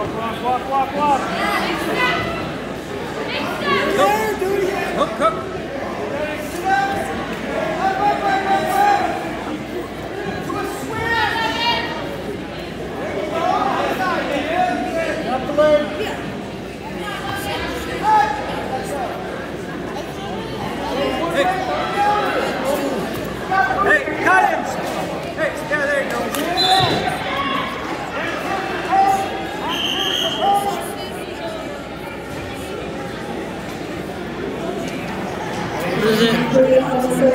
Quatro, quatro, quatro, quatro. Entonces,